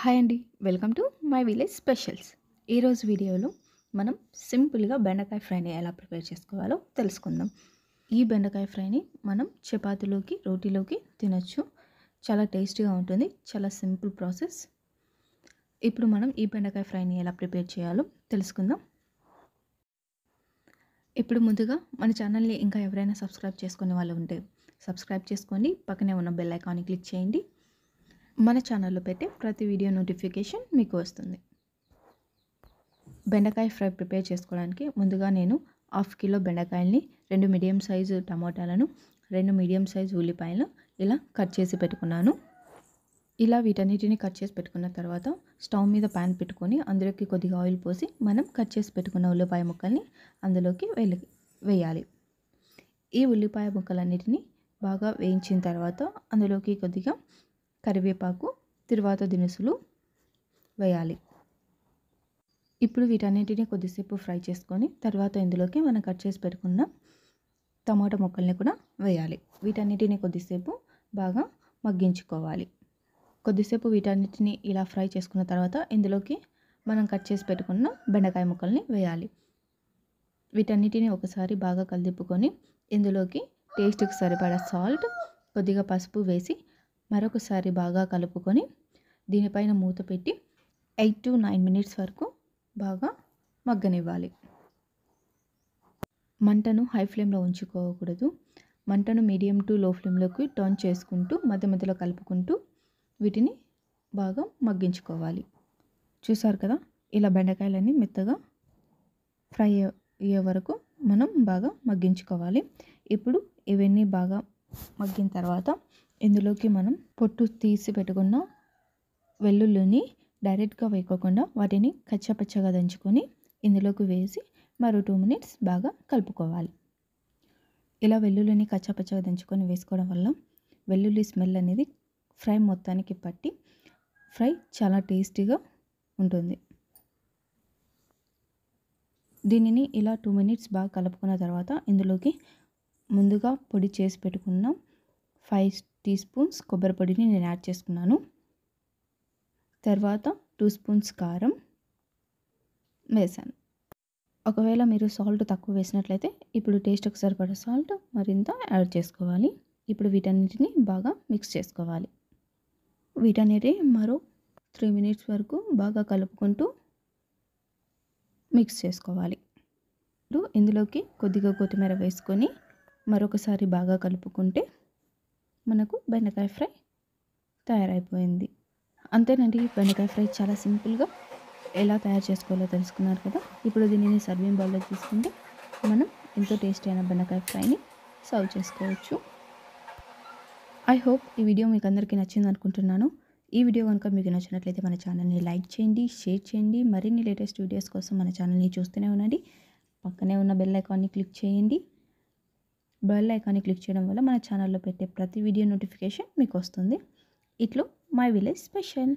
Hi అండి. Welcome to my village specials. ఈరోజు వీడియోలో మనం సింపుల్గా బెండకాయ ఫ్రైని ఎలా ప్రిపేర్ చేసుకోవాలో తెలుసుకుందాం. ఈ బెండకాయ ఫ్రైని మనం చపాతీలోకి రోటీలోకి తినొచ్చు. చాలా టేస్టీగా ఉంటుంది. చాలా సింపుల్ ప్రాసెస్. ఇప్పుడు మనం ఈ బెండకాయ ఫ్రైని ఎలా ప్రిపేర్ చేయాలో తెలుసుకుందాం. ఇప్పుడు ముందుగా మన ఛానల్ని ఇంకా ఎవరైనా సబ్స్క్రైబ్ చేసుకునే వాళ్ళు ఉంటే సబ్స్క్రైబ్ చేసుకోండి పక్కనే ఉన్న బెల్ ఐకాన్ని క్లిక్ చేయండి. మన ఛానల్లో పెట్టే ప్రతి వీడియో నోటిఫికేషన్ మీకు వస్తుంది. బెండకాయ ఫ్రై ప్రిపేర్ చేసుకోవడానికి ముందుగా నేను హాఫ్ కిలో బెండకాయల్ని రెండు మీడియం సైజు టమాటాలను రెండు మీడియం సైజు ఉల్లిపాయలు ఇలా కట్ చేసి పెట్టుకున్నాను. ఇలా వీటన్నిటిని కట్ చేసి పెట్టుకున్న తర్వాత స్టవ్ మీద ప్యాన్ పెట్టుకొని అందులోకి కొద్దిగా ఆయిల్ పోసి మనం కట్ చేసి పెట్టుకున్న ఉల్లిపాయ ముక్కల్ని అందులోకి వెళ్ళి వేయాలి. ఈ ఉల్లిపాయ ముక్కలన్నిటిని బాగా వేయించిన తర్వాత అందులోకి కొద్దిగా కరివేపాకు తిరువాత దినుసులు వేయాలి. ఇప్పుడు వీటన్నిటిని కొద్దిసేపు ఫ్రై చేసుకొని తర్వాత ఇందులోకి మనం కట్ చేసి పెట్టుకున్న టమాటా ముక్కల్ని కూడా వేయాలి. వీటన్నిటిని కొద్దిసేపు బాగా మగ్గించుకోవాలి. కొద్దిసేపు వీటన్నిటిని ఇలా ఫ్రై చేసుకున్న తర్వాత ఇందులోకి మనం కట్ చేసి పెట్టుకున్న బెండకాయ ముక్కల్ని వేయాలి. వీటన్నిటిని ఒకసారి బాగా కలిదిప్పుకొని ఇందులోకి టేస్ట్కి సరిపడా సాల్ట్ కొద్దిగా పసుపు వేసి మరొకసారి బాగా కలుపుకొని దీనిపైన మూత పెట్టి ఎయిట్ టు నైన్ మినిట్స్ వరకు బాగా మగ్గనివ్వాలి. మంటను హై ఫ్లేమ్లో ఉంచుకోకూడదు. మంటను మీడియం టు లో ఫ్లేమ్లోకి టర్న్ చేసుకుంటూ మధ్య మధ్యలో కలుపుకుంటూ వీటిని బాగా మగ్గించుకోవాలి. చూసారు కదా? ఇలా బెండకాయలన్నీ మెత్తగా ఫ్రై అయ్యే వరకు మనం బాగా మగ్గించుకోవాలి. ఇప్పుడు ఇవన్నీ బాగా మగ్గిన తర్వాత ఇందులోకి మనం పొట్టు తీసి పెట్టుకున్న వెల్లుల్లిని డైరెక్ట్గా వేయకోకుండా వాటిని కచ్చపచ్చగా దంచుకొని ఇందులోకి వేసి మరో టూ మినిట్స్ బాగా కలుపుకోవాలి. ఇలా వెల్లుల్లిని కచ్చపచ్చగా దంచుకొని వేసుకోవడం వల్ల వెల్లుల్లి స్మెల్ అనేది ఫ్రై మొత్తానికి పట్టి ఫ్రై చాలా టేస్టీగా ఉంటుంది. దీనిని ఇలా టూ మినిట్స్ బాగా కలుపుకున్న తర్వాత ఇందులోకి ముందుగా పొడి చేసి పెట్టుకున్న ఫైవ్ టీ స్పూన్స్ కొబ్బరి పొడిని నేను యాడ్ చేసుకున్నాను. తర్వాత టూ స్పూన్స్ కారం వేసాను. ఒకవేళ మీరు సాల్ట్ తక్కువ వేసినట్లయితే ఇప్పుడు టేస్ట్కి సరిపడా సాల్ట్ మరింత యాడ్ చేసుకోవాలి. ఇప్పుడు వీటన్నిటిని బాగా మిక్స్ చేసుకోవాలి. వీటన్నిటి మరో త్రీ మినిట్స్ వరకు బాగా కలుపుకుంటూ మిక్స్ చేసుకోవాలి. ఇప్పుడు ఇందులోకి కొద్దిగా కొత్తిమీర వేసుకొని మరొకసారి బాగా కలుపుకుంటే మనకు బెండకాయ ఫ్రై తయారైపోయింది. అంతేనండి బెండకాయ ఫ్రై చాలా సింపుల్గా ఎలా తయారు చేసుకోవాలో తెలుసుకున్నారు కదా? ఇప్పుడు దీనిని సర్వింగ్ బౌల్లో తీసుకుంటే మనం ఎంతో టేస్టీ అయిన బెండకాయ ఫ్రైని సర్వ్ చేసుకోవచ్చు. ఐ హోప్ ఈ వీడియో మీకు అందరికీ నచ్చింది అనుకుంటున్నాను. ఈ వీడియో కనుక మీకు నచ్చినట్లయితే మన ఛానల్ని లైక్ చేయండి షేర్ చేయండి మరిన్ని లేటెస్ట్ వీడియోస్ కోసం మన ఛానల్ని చూస్తూనే ఉండండి. పక్కనే ఉన్న బెల్ ఐకాన్ని క్లిక్ చేయండి. బెల్ ఐకాన్ని క్లిక్ చేయడం వల్ల మన ఛానల్లో పెట్టే ప్రతి వీడియో నోటిఫికేషన్ మీకు వస్తుంది. ఇట్లు మై విలేజ్ స్పెషల్.